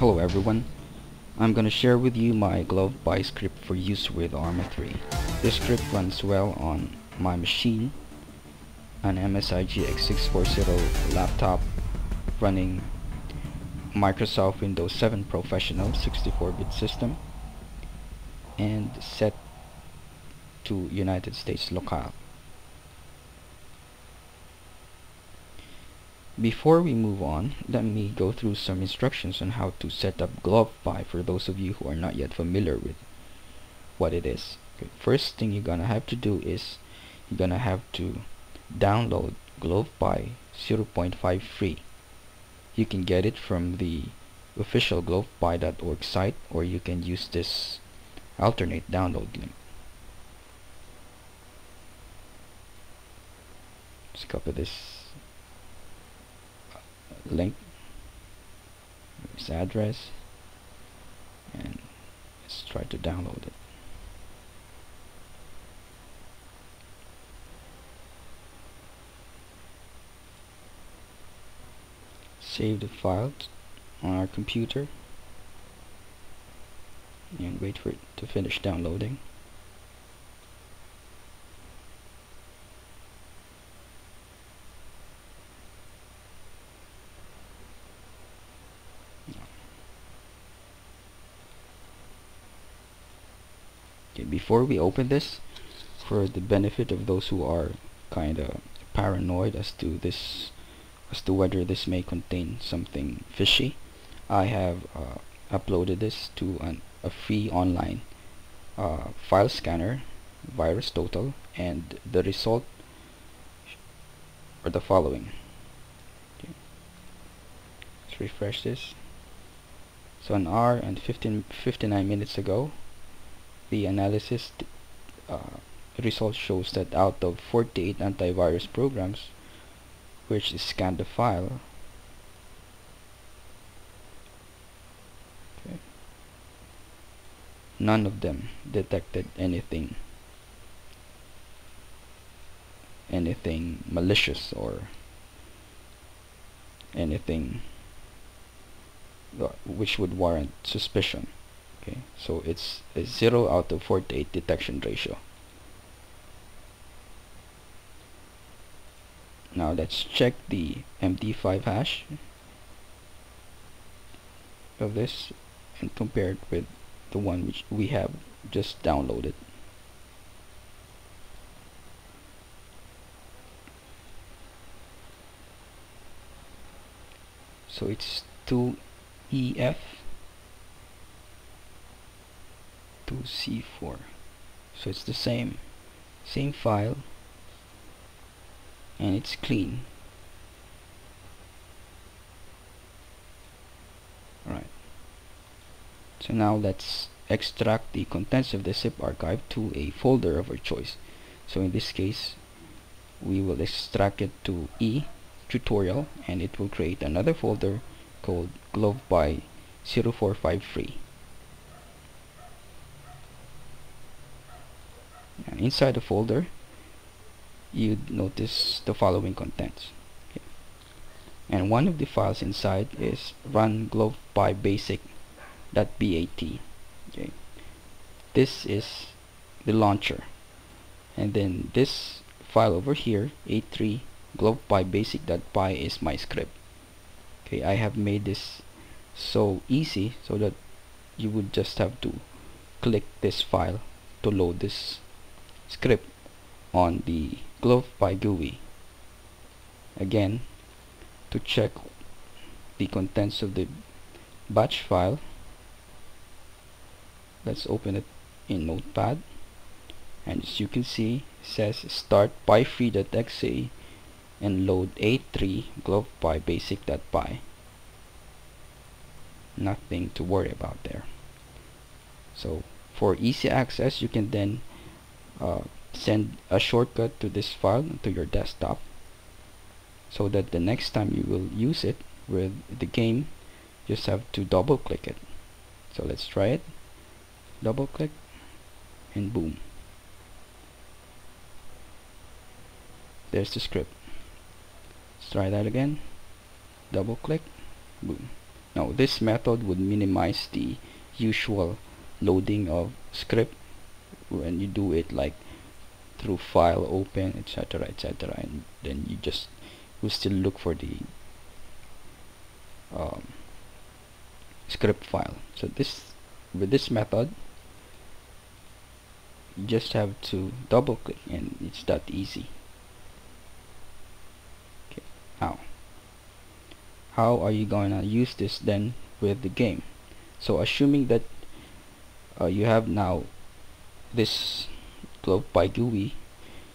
Hello everyone, I'm gonna share with you my GlovePIE script for use with Arma 3. This script runs well on my machine, an MSI GX640 laptop running Microsoft Windows 7 Professional 64-bit system and set to United States locale. Before we move on, let me go through some instructions on how to set up GlovePIE for those of you who are not yet familiar with what it is. Okay, first thing you're gonna have to do is you're gonna have to download GlovePIE 0.5 free. You can get it from the official glovepie.org site or you can use this alternate download link. Copy this link this address and let's try to download it. Save the file on our computer and wait for it to finish downloading Okay, before we open this, for the benefit of those who are kind of paranoid as to this, as to whether this may contain something fishy, I have uh, uploaded this to an, a free online uh, file scanner, VirusTotal, and the result are the following. Okay. Let's refresh this. So an hour and 15, 59 minutes ago, the analysis uh, result shows that out of 48 antivirus programs which scanned the file okay, none of them detected anything anything malicious or anything uh, which would warrant suspicion okay so it's a 0 out of 48 detection ratio. Now let's check the MD5 hash of this and compare it with the one which we have just downloaded. So it's 2EF to C4 so it's the same same file and it's clean. Alright. so now let's extract the contents of the zip archive to a folder of our choice. So in this case we will extract it to E tutorial and it will create another folder called GlovePIE 0453 inside the folder you'd notice the following contents. Okay. and one of the files inside is run okay. This is the launcher. And then this file over here a3 GlovePIE basic.PIE is my script. Okay I have made this so easy so that you would just have to click this file to load this script on the GlovePIE GUI. Again, to check the contents of the batch file, let's open it in Notepad. And as you can see, says start PIEFree.exe and load a3 GloveBuy basic.PIE. Nothing to worry about there. So for easy access, you can then uh, send a shortcut to this file to your desktop so that the next time you will use it with the game just have to double click it. So let's try it. Double click and boom. There's the script. Let's try that again. Double click boom. Now this method would minimize the usual loading of script when you do it like through file open etc etc and then you just will still look for the um, script file. So this with this method you just have to double click and it's that easy. Okay now how are you gonna use this then with the game? So assuming that uh, you have now this GlovePIE GUI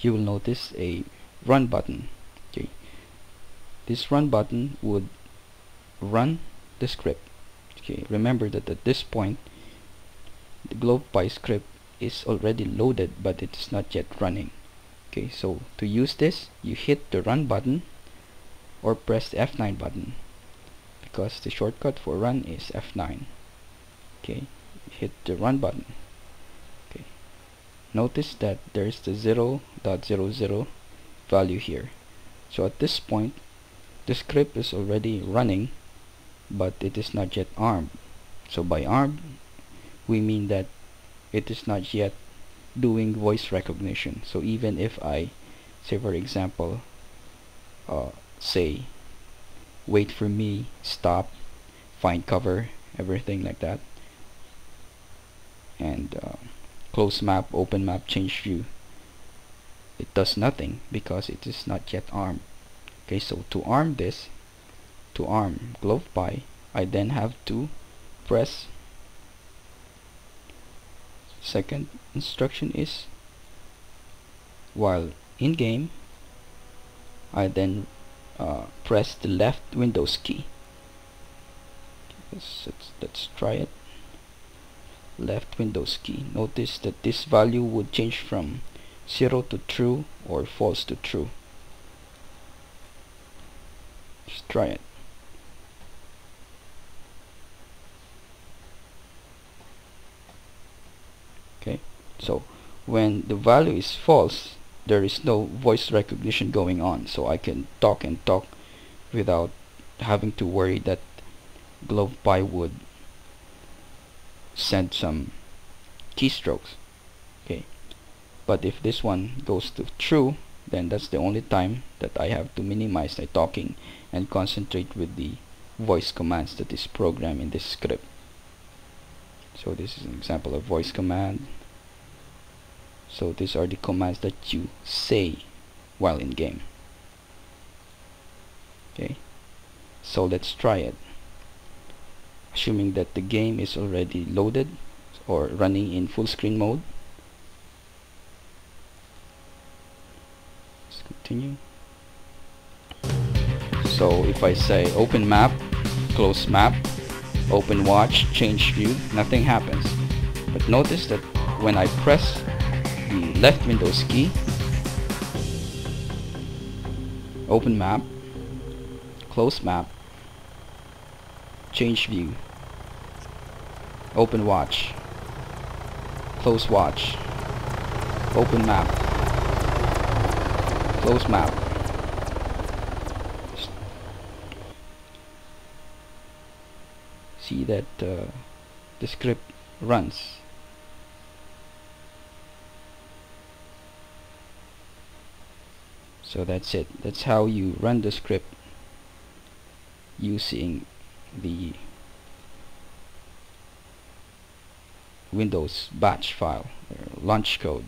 you will notice a run button okay? This run button would run the script okay? Remember that at this point the GlovePIE script is already loaded but it is not yet running okay? So to use this you hit the run button or press the F9 button because the shortcut for run is F9 okay? Hit the run button notice that there's the 0.00 value here. So at this point the script is already running but it is not yet armed. So by armed we mean that it is not yet doing voice recognition. So even if I say for example uh, say wait for me stop find cover everything like that and uh, close map open map change view. It does nothing because it is not yet armed. Okay so to arm this to arm GlovePIE I then have to press second instruction is while in game I then uh, press the left Windows key. Let's, let's, let's try it left Windows key notice that this value would change from 0 to true or false to true. Let's try it. Okay so when the value is false there is no voice recognition going on so I can talk and talk without having to worry that GlovePIE would send some keystrokes okay? But if this one goes to true then that's the only time that I have to minimize my talking and concentrate with the voice commands that is programmed in this script. So this is an example of voice command. So these are the commands that you say while in game okay? So let's try it assuming that the game is already loaded or running in full screen mode. Let's continue. So if I say open map close map open watch change view nothing happens. But notice that when I press the left Windows key open map close map change view. Open watch. Close watch. Open map. Close map. See that uh, the script runs. So that's it. That's how you run the script. Using the Windows batch file or launch code.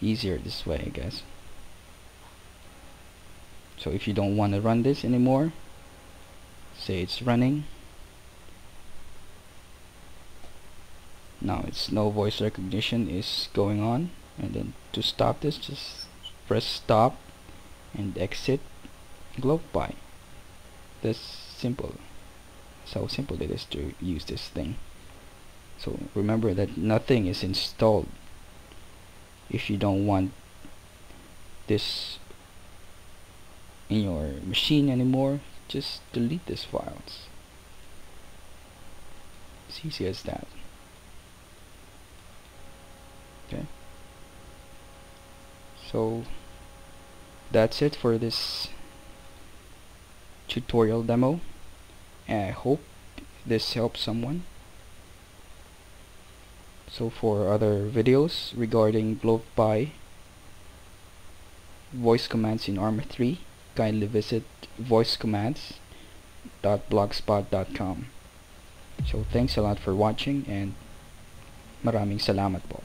Easier this way I guess. So if you don't want to run this anymore say it's running. Now it's no voice recognition is going on. And then to stop this just press stop and exit. GlovePIE that's simple. So simple it is to use this thing. So remember that nothing is installed if you don't want this in your machine anymore. Just delete these files. It's easy as that. Okay. So that's it for this tutorial demo. I hope this helps someone. So for other videos regarding GlovePIE voice commands in Arma 3 kindly visit voicecommands.blogspot.com so thanks a lot for watching and maraming salamat po